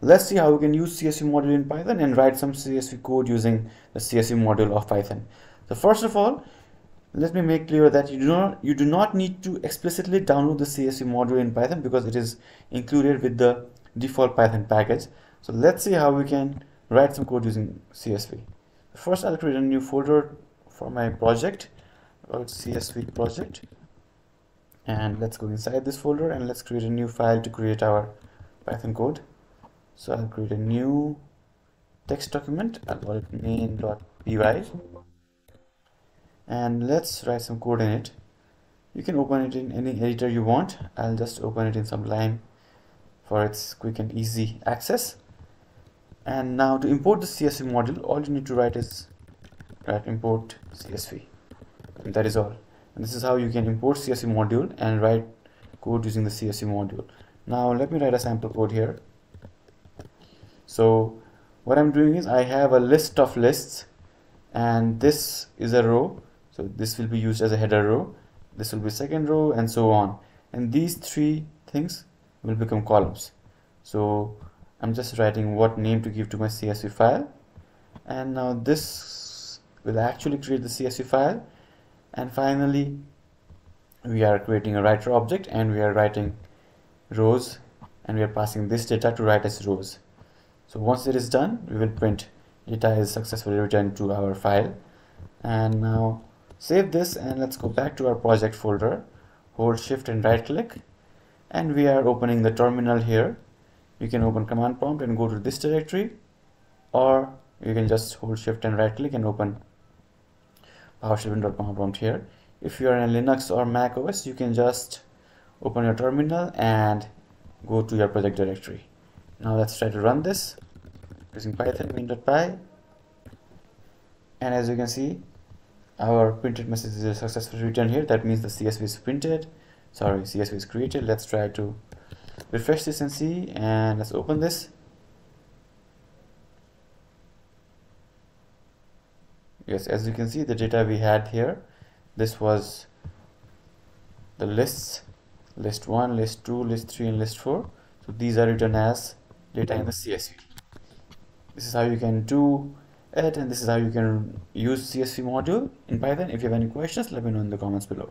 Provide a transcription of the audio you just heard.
let's see how we can use CSV module in Python and write some CSV code using the CSV module of Python. So first of all, let me make clear that you do not you do not need to explicitly download the CSV module in Python because it is included with the default Python package. So let's see how we can write some code using CSV. First, I'll create a new folder for my project called CSV project. And let's go inside this folder and let's create a new file to create our Python code. So I'll create a new text document. I'll call it main.py. And let's write some code in it. You can open it in any editor you want. I'll just open it in Sublime for its quick and easy access and now to import the CSV module all you need to write is write import CSV and that is all and this is how you can import CSV module and write code using the CSV module now let me write a sample code here so what I'm doing is I have a list of lists and this is a row. So this will be used as a header row. This will be second row and so on. And these three things will become columns. So I'm just writing what name to give to my CSV file. And now this will actually create the CSV file. And finally we are creating a writer object and we are writing rows and we are passing this data to write as rows so once it is done we will print. Data is successfully returned to our file. And now save this and let's go back to our project folder. Hold shift and right click. And we are opening the terminal here. You can open command prompt and go to this directory. Or you can just hold shift and right click and open PowerShell window command prompt here. If you are in Linux or Mac OS you can just open your terminal and go to your project directory now let's try to run this using python main.py and as you can see our printed message is successfully returned here. That means the CSV is printed. Sorry CSV is created. Let's try to refresh this and see. And let's open this. Yes as you can see the data we had here this was the lists. List 1 list 2 list 3 and list 4 so these are written as data in the CSV this is how you can do it and this is how you can use CSV module. In Python if you have any questions let me know in the comments below